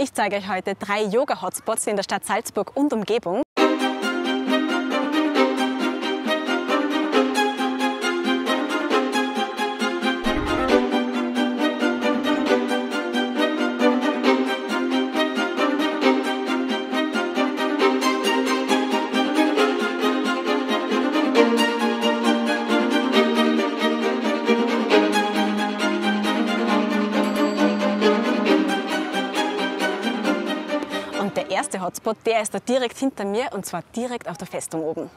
Ich zeige euch heute drei Yoga-Hotspots in der Stadt Salzburg und Umgebung. Hotspot, der ist da direkt hinter mir und zwar direkt auf der Festung oben.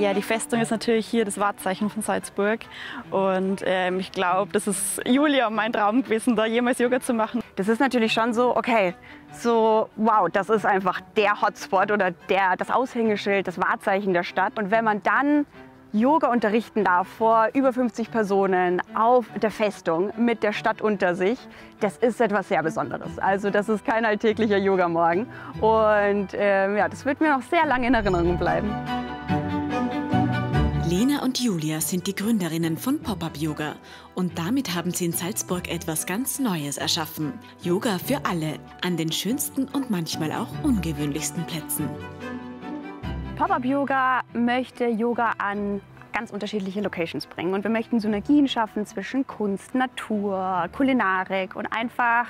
Ja, die Festung ist natürlich hier das Wahrzeichen von Salzburg. Und ähm, ich glaube, das ist Julia mein Traum gewesen, da jemals Yoga zu machen. Das ist natürlich schon so, okay, so wow, das ist einfach der Hotspot oder der, das Aushängeschild, das Wahrzeichen der Stadt. Und wenn man dann Yoga unterrichten darf vor über 50 Personen auf der Festung mit der Stadt unter sich, das ist etwas sehr Besonderes. Also das ist kein alltäglicher Yogamorgen und ähm, ja, das wird mir noch sehr lange in Erinnerung bleiben. Lena und Julia sind die Gründerinnen von Pop-Up Yoga und damit haben sie in Salzburg etwas ganz Neues erschaffen. Yoga für alle, an den schönsten und manchmal auch ungewöhnlichsten Plätzen. Pop-Up Yoga möchte Yoga an ganz unterschiedliche Locations bringen und wir möchten Synergien schaffen zwischen Kunst, Natur, Kulinarik und einfach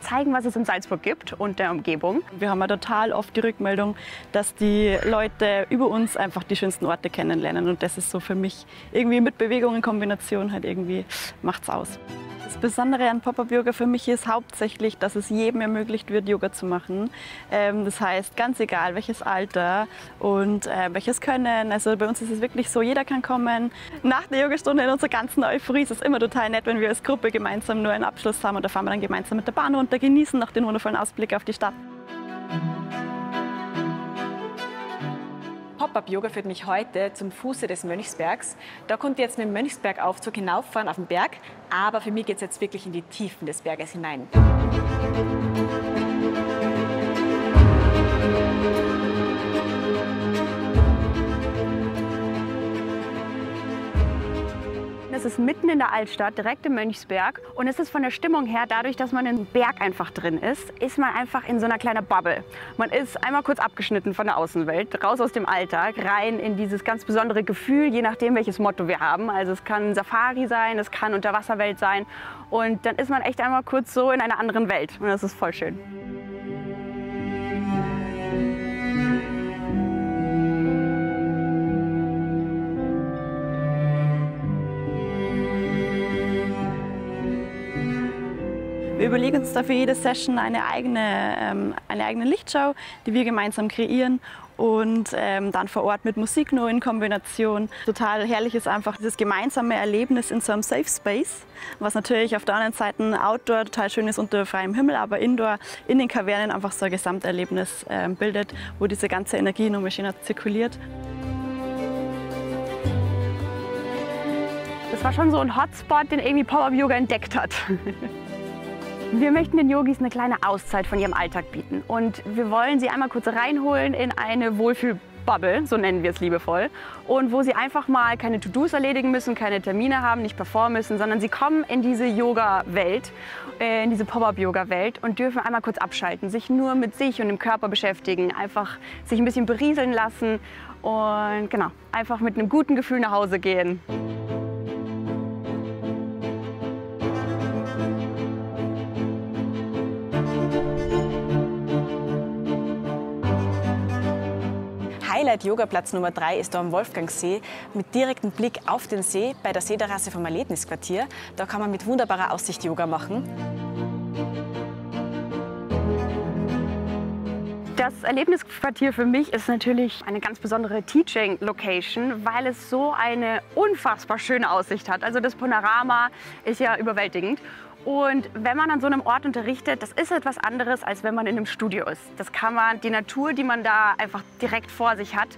zeigen, was es in Salzburg gibt und der Umgebung. Wir haben ja total oft die Rückmeldung, dass die Leute über uns einfach die schönsten Orte kennenlernen. Und das ist so für mich irgendwie mit Bewegung in Kombination halt irgendwie macht's aus. Das Besondere an Pop-Up Yoga für mich ist hauptsächlich, dass es jedem ermöglicht wird, Yoga zu machen. Ähm, das heißt, ganz egal welches Alter und äh, welches Können. Also bei uns ist es wirklich so, jeder kann kommen. Nach der Yogastunde in unserer ganzen Euphorie ist es immer total nett, wenn wir als Gruppe gemeinsam nur einen Abschluss haben und da fahren wir dann gemeinsam mit der Bahn runter, genießen noch den wundervollen Ausblick auf die Stadt. Pop-Up-Yoga führt mich heute zum Fuße des Mönchsbergs. Da konnte jetzt mit dem Mönchsbergaufzug hinauffahren auf den Berg, aber für mich geht es jetzt wirklich in die Tiefen des Berges hinein. Es ist mitten in der Altstadt, direkt im Mönchsberg. Und es ist von der Stimmung her, dadurch, dass man im Berg einfach drin ist, ist man einfach in so einer kleinen Bubble. Man ist einmal kurz abgeschnitten von der Außenwelt, raus aus dem Alltag, rein in dieses ganz besondere Gefühl, je nachdem, welches Motto wir haben. Also es kann Safari sein, es kann Unterwasserwelt sein. Und dann ist man echt einmal kurz so in einer anderen Welt. Und das ist voll schön. Wir überlegen uns da für jede Session eine eigene, ähm, eine eigene Lichtshow, die wir gemeinsam kreieren und ähm, dann vor Ort mit Musik nur in Kombination. Total herrlich ist einfach dieses gemeinsame Erlebnis in so einem Safe Space, was natürlich auf der anderen Seite Outdoor total schön ist unter freiem Himmel, aber Indoor in den Kavernen einfach so ein Gesamterlebnis ähm, bildet, wo diese ganze Energie nochmal schön zirkuliert. Das war schon so ein Hotspot, den irgendwie Pop-Up Yoga entdeckt hat. Wir möchten den Yogis eine kleine Auszeit von ihrem Alltag bieten und wir wollen sie einmal kurz reinholen in eine Wohlfühlbubble, so nennen wir es liebevoll, und wo sie einfach mal keine To-Dos erledigen müssen, keine Termine haben, nicht performen müssen, sondern sie kommen in diese Yoga-Welt, äh, in diese Pop-Up-Yoga-Welt und dürfen einmal kurz abschalten, sich nur mit sich und dem Körper beschäftigen, einfach sich ein bisschen berieseln lassen und genau, einfach mit einem guten Gefühl nach Hause gehen. Highlight-Yoga-Platz Nummer 3 ist da am Wolfgangsee mit direktem Blick auf den See bei der Seeterrasse vom Erlebnisquartier. Da kann man mit wunderbarer Aussicht Yoga machen. Das Erlebnisquartier für mich ist natürlich eine ganz besondere Teaching-Location, weil es so eine unfassbar schöne Aussicht hat. Also das Panorama ist ja überwältigend. Und wenn man an so einem Ort unterrichtet, das ist etwas anderes, als wenn man in einem Studio ist. Das kann man, die Natur, die man da einfach direkt vor sich hat,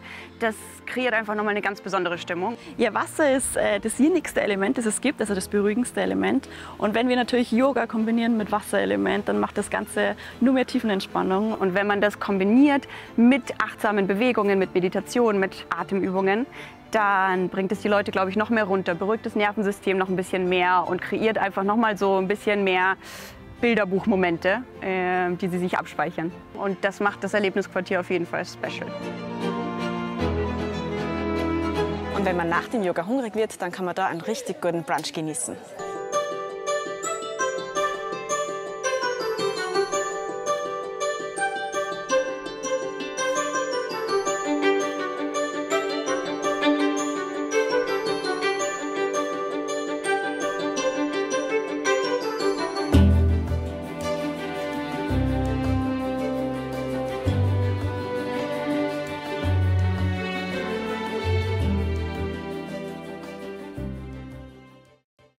das kreiert einfach nochmal eine ganz besondere Stimmung. Ja, Wasser ist äh, das jenigste Element, das es gibt, also das beruhigendste Element. Und wenn wir natürlich Yoga kombinieren mit Wasserelement, dann macht das Ganze nur mehr Tiefenentspannung. Und wenn man das kombiniert mit achtsamen Bewegungen, mit Meditation, mit Atemübungen, dann bringt es die Leute, glaube ich, noch mehr runter, beruhigt das Nervensystem noch ein bisschen mehr und kreiert einfach noch mal so ein bisschen mehr Bilderbuchmomente, äh, die sie sich abspeichern. Und das macht das Erlebnisquartier auf jeden Fall special. Und wenn man nach dem Yoga hungrig wird, dann kann man da einen richtig guten Brunch genießen.